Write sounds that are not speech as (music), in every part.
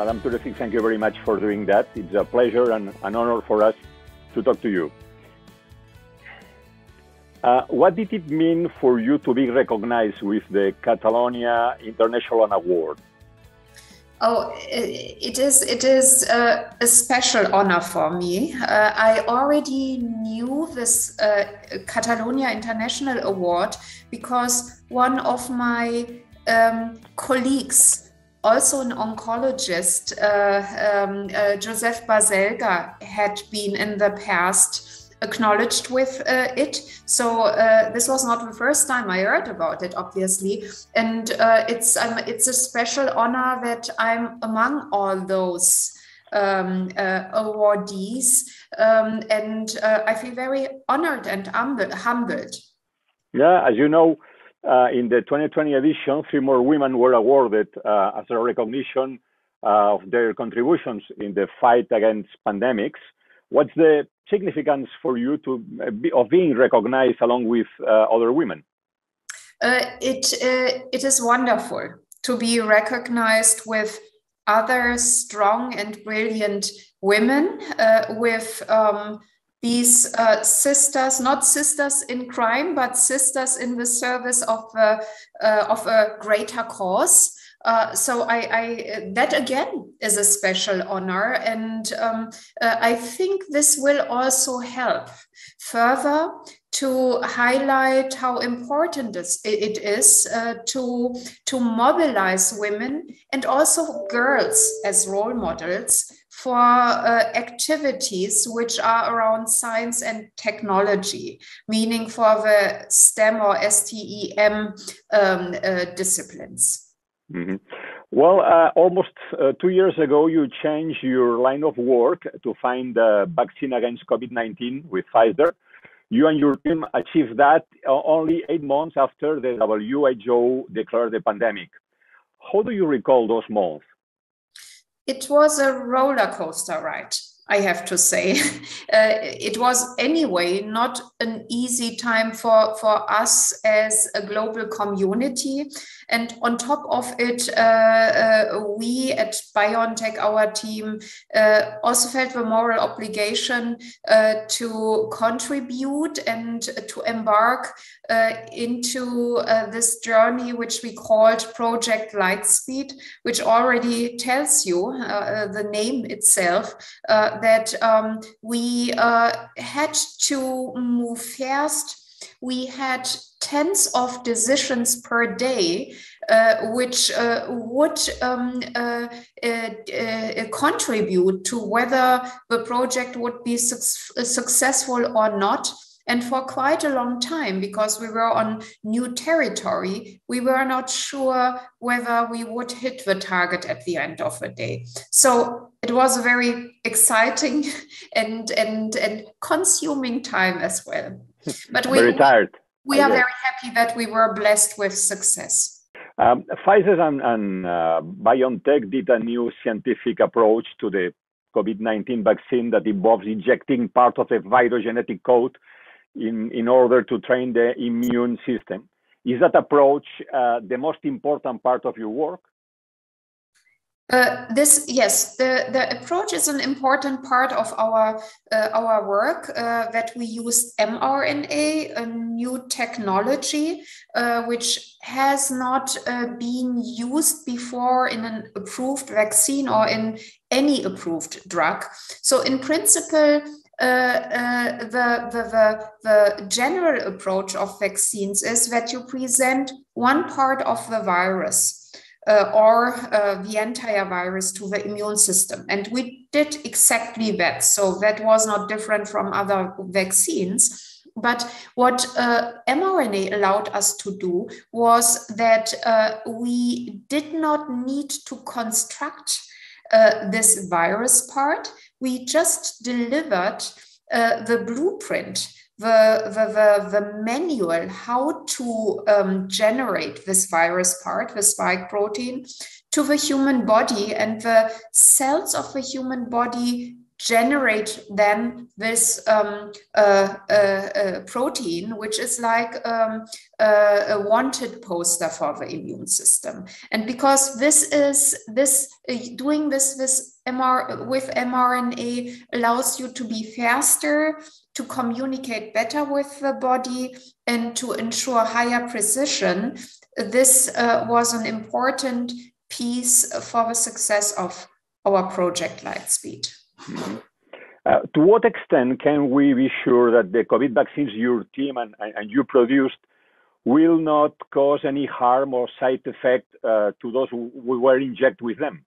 Madame Türeci, thank you very much for doing that. It's a pleasure and an honor for us to talk to you. Uh, what did it mean for you to be recognized with the Catalonia International Award? Oh, it is it is a, a special honor for me. Uh, I already knew this uh, Catalonia International Award because one of my um, colleagues, also an oncologist, uh, um, uh, Joseph Baselga, had been in the past acknowledged with uh, it. So uh, this was not the first time I heard about it, obviously, and it's um, it's a special honor that I'm among all those um, uh, awardees, um, and uh, I feel very honored and humbled. Yeah, as you know. Uh, in the 2020 edition, three more women were awarded as a recognition of their contributions in the fight against pandemics. What's the significance for you to uh, be, of being recognized along with uh, other women? Uh, it uh, it is wonderful to be recognized with other strong and brilliant women uh, with um, these uh, sisters, not sisters in crime, but sisters in the service of of a greater cause. Uh, so I, I, that again is a special honor, and um, uh, I think this will also help further to highlight how important it is uh, to to mobilize women and also girls as role models for uh, activities which are around science and technology, meaning for the STEM or STEM um, uh, disciplines. Mm-hmm. Well, uh, almost uh, two years ago, you changed your line of work to find a vaccine against COVID 19 with Pfizer. You and your team achieved that uh, only eight months after the WHO declared the pandemic. How do you recall those months? It was a roller coaster ride. I have to say. (laughs) Uh, it was anyway not an easy time for, for us as a global community. And on top of it, uh, uh, we at BioNTech, our team, uh, also felt the moral obligation uh, to contribute and to embark uh, into this journey, which we called Project Lightspeed, which already tells you the name itself that um, we had to move fast we had tens of decisions per day, uh, which uh, would um, uh, uh, uh contribute to whether the project would be su successful or not. And for quite a long time, because we were on new territory, we were not sure whether we would hit the target at the end of the day. So it was a very exciting (laughs) and and and consuming time as well. But we, very tired. We are very happy that we were blessed with success. Um, Pfizer and, and uh, BioNTech did a new scientific approach to the COVID 19 vaccine that involves injecting part of the virus genetic code in, in order to train the immune system. Is that approach uh, the most important part of your work? Uh, this yes, the, the approach is an important part of our uh, our work uh, that we use mRNA, a new technology uh, which has not uh, been used before in an approved vaccine or in any approved drug. So in principle. The, the, the, the general approach of vaccines is that you present one part of the virus uh, or uh, the entire virus to the immune system. And we did exactly that. So that was not different from other vaccines. But what uh, mRNA allowed us to do was that uh, we did not need to construct uh, this virus part. We just delivered uh, the blueprint the, the, the, the manual how to um, generate this virus part, the spike protein, to the human body. And the cells of the human body generate then this um, uh, uh, uh, protein, which is like um, a wanted poster for the immune system. And because this is this uh, doing this MR with mRNA allows you to be faster, to communicate better with the body, and to ensure higher precision. This uh, was an important piece for the success of our project Lightspeed. Mm-hmm. Uh, to what extent can we be sure that the COVID vaccines your team and, and you produced will not cause any harm or side effect uh, to those who were injected with them?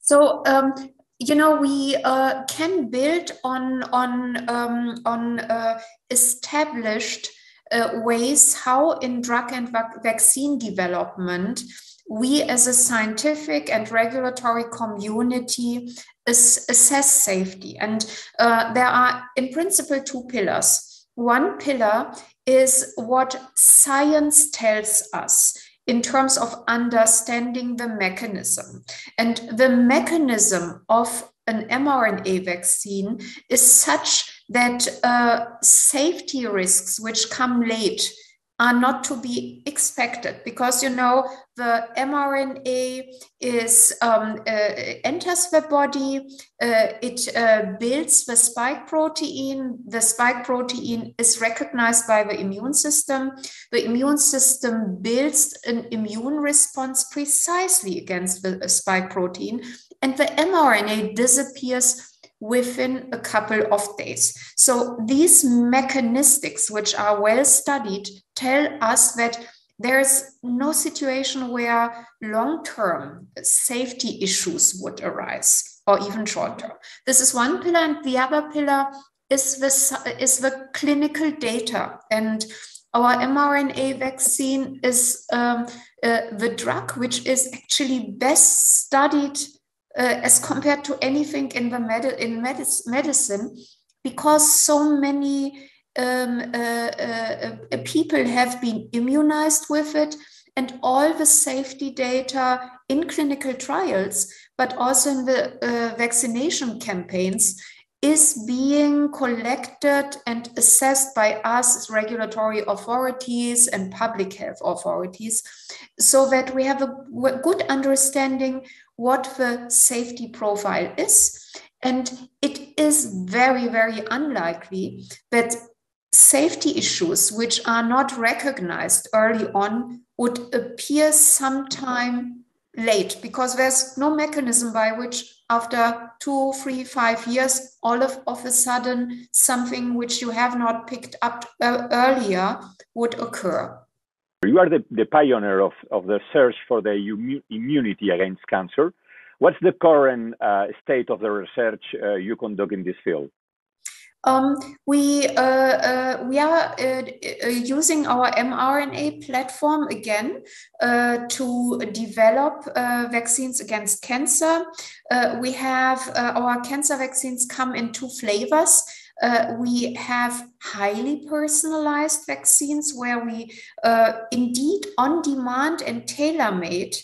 So, um, you know, we uh, can build on on um, on uh, established uh, ways how in drug and vac vaccine development we as a scientific and regulatory community assess safety. And uh, there are, in principle, two pillars. One pillar is what science tells us in terms of understanding the mechanism. And the mechanism of an mRNA vaccine is such that uh, safety risks which come late are not to be expected because you know the mRNA is um, uh, enters the body, uh, it uh, builds the spike protein. The spike protein is recognized by the immune system. The immune system builds an immune response precisely against the spike protein, and the mRNA disappears within a couple of days. So these mechanistics, which are well studied, tell us that there's no situation where long-term safety issues would arise or even short-term. This is one pillar, and the other pillar is the, is the clinical data. And our mRNA vaccine is um, uh, the drug which is actually best studied uh, as compared to anything in the med- in medis- medicine because so many um, uh, uh, uh, people have been immunized with it and all the safety data in clinical trials but also in the uh, vaccination campaigns is being collected and assessed by us as regulatory authorities and public health authorities so that we have a good understanding what the safety profile is. And it is very, very unlikely that safety issues which are not recognized early on would appear sometime late because there's no mechanism by which after two, three, five years, all of, of a sudden something which you have not picked up uh, earlier would occur. You are the, the pioneer of, of the search for the immunity against cancer. What's the current uh, state of the research uh, you conduct in this field? Um, we uh, uh, we are uh, uh using our mRNA platform again uh, to develop uh, vaccines against cancer. we have our cancer vaccines come in two flavors. we have highly personalized vaccines where we indeed on demand and tailor made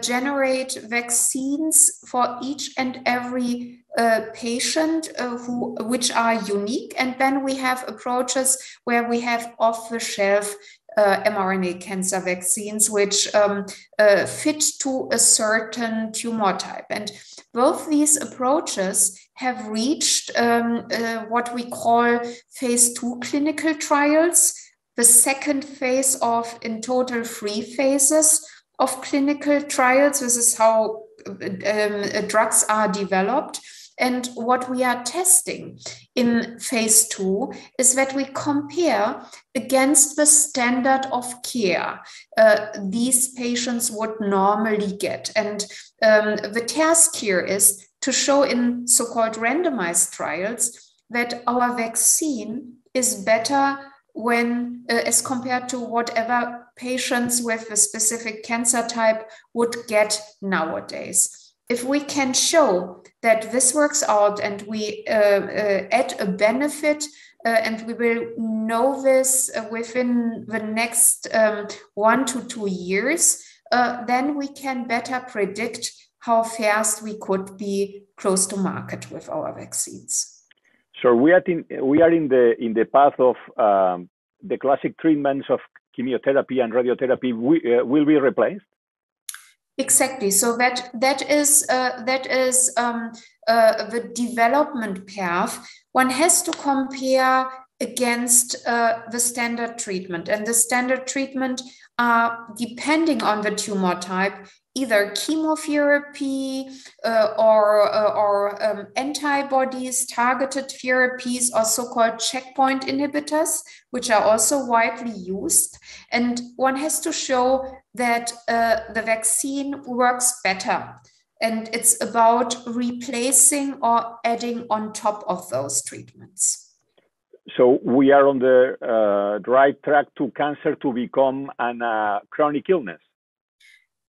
generate vaccines for each and every uh, patient uh, who which are unique. And then we have approaches where we have off the shelf uh, mRNA cancer vaccines which um, uh, fit to a certain tumor type. And both these approaches have reached um, uh, what we call phase two clinical trials the second phase of in total three phases of clinical trials this is how um, drugs are developed and what we are testing in phase two is that we compare against the standard of care uh, these patients would normally get. And um, the task here is to show in so called randomized trials that our vaccine is better when uh, as compared to whatever patients with a specific cancer type would get nowadays if we can show that this works out and we uh, uh, add a benefit uh, and we will know this within the next um, one to two years, uh, then we can better predict how fast we could be close to market with our vaccines. So we are in we are in the in the path of um, the classic treatments of chemotherapy and radiotherapy we, uh, will be replaced. Exactly. So that that is uh, that is um, uh, the development path. One has to compare against uh, the standard treatment, and the standard treatment are depending on the tumor type either chemotherapy uh, or, uh, or um, antibodies, targeted therapies, or so called checkpoint inhibitors, which are also widely used. And one has to show that uh, the vaccine works better. And it's about replacing or adding on top of those treatments. So we are on the uh, right track to cancer to become a uh, chronic illness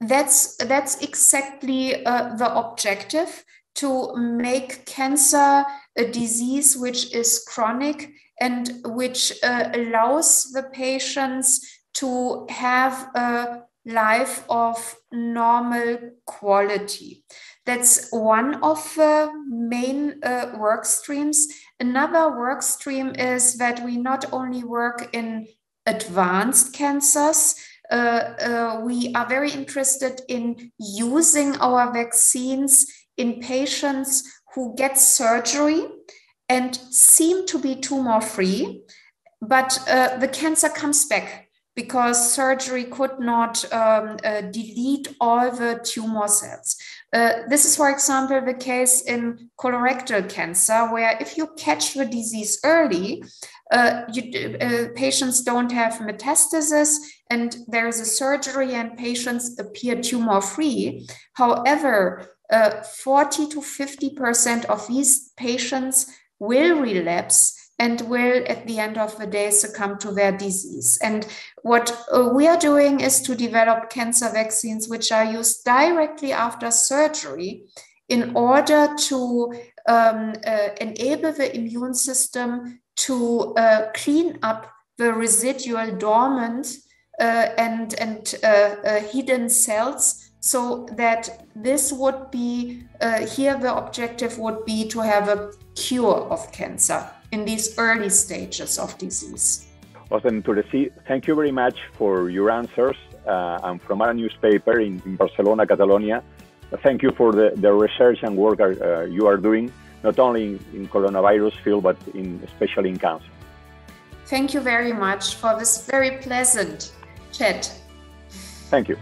that's that's exactly uh, the objective to make cancer a disease which is chronic and which uh, allows the patients to have a life of normal quality. That's one of the main uh, work streams. Another work stream is that we not only work in advanced cancers, uh, uh, we are very interested in using our vaccines in patients who get surgery and seem to be tumor free, but uh, the cancer comes back because surgery could not um, uh, delete all the tumor cells. Uh, this is, for example, the case in colorectal cancer, where if you catch the disease early, uh, you, uh, patients don't have metastasis and there is a surgery and patients appear tumor free. However, uh, 40 to 50% of these patients will relapse and will at the end of the day succumb to their disease. And what uh, we are doing is to develop cancer vaccines which are used directly after surgery in order to um, uh, enable the immune system to uh, clean up the residual dormant uh, and, and uh, uh, hidden cells so that this would be here the objective would be to have a cure of cancer in these early stages of disease. Özlem, Türeci. Thank you very much for your answers. Uh, I'm from our newspaper in, in, Barcelona, Catalonia. Thank you for the, the research and work uh, you are doing, not only in, in coronavirus field, but in, especially in cancer. Thank you very much for this very pleasant chat. Thank you.